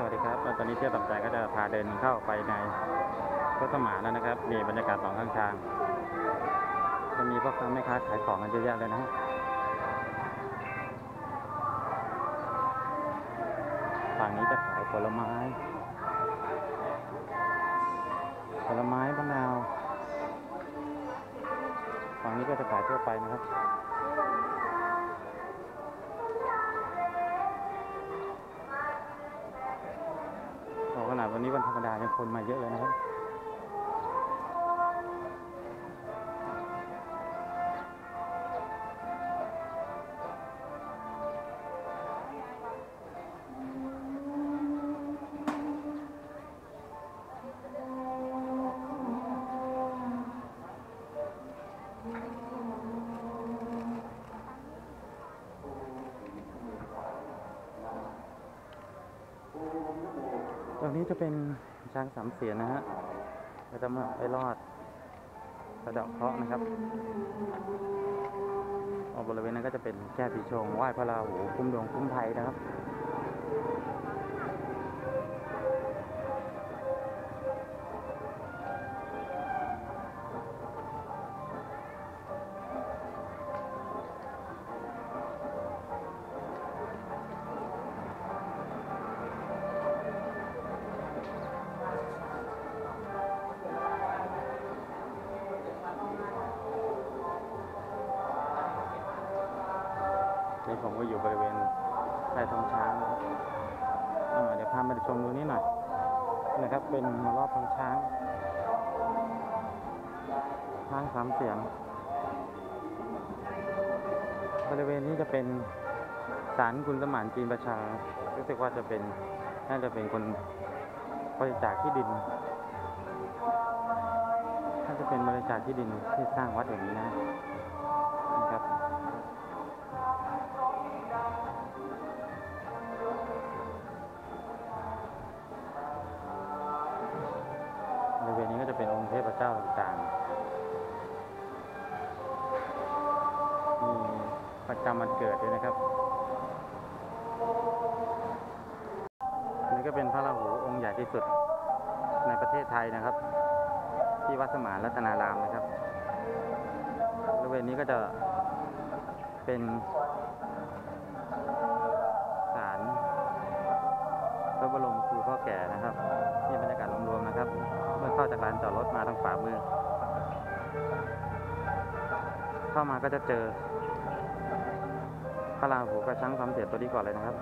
สวัสดีครับ ตอนนี้เที่ยวต่ำใจก็จะพาเดินเข้าไปในรถสมานแล้วนะครับนี่บรรยากาศสองข้างทาง จะมีพ่อค้าแม่ค้าขายของกันเยอะแยะเลยนะฮะฝั่งนี้จะขายผลไม้ ผลไม้มะนาว ฝั่งนี้ก็จะขายทั่วไปนะครับ วันนี้วันธรรมดายังคนมาเยอะเลยนะครับ ตรงนี้จะเป็นช้างสามเสียนนะฮะเราจะมาไปรอดสะเดาะเคราะห์นะครับออกบริเวณนั้นก็จะเป็นแก้ปีชงไหว้พระราหูคุ้มดวงคุ้มภัยนะครับ นี่ผมก็อยู่บริเวณใต้ท้องช้างเดี๋ยวพามาชมดูนี่หน่อยนะครับ เป็นรอบท้องช้างช้างสามเสียง บริเวณนี้จะเป็นศาลคุณสมานจีนประชารู้สึกว่าจะเป็นน่าจะเป็นคนบริจาคที่ดินน่าจะเป็นบริจาคที่ดินที่สร้างวัดอย่างนี้นะนะครับ บริเวณนี้ก็จะเป็นองค์เทพเจ้าต่างๆ มีประจำวันเกิดด้วยนะครับนี่ก็เป็นพระราหูองค์ใหญ่ที่สุดในประเทศไทยนะครับ ที่วัดสมานรัตนารามนะครับบริเวณนี้ก็จะ เป็นศาลพระบรมครูพ่อแก่นะครับนี่บรรยากาศรวมๆนะครับ เมื่อเข้าจากลานจอดรถมาทางขวามือ เข้ามาก็จะเจอพระราหูกับช้างสามเสียตัวนี้ก่อนเลยนะครับ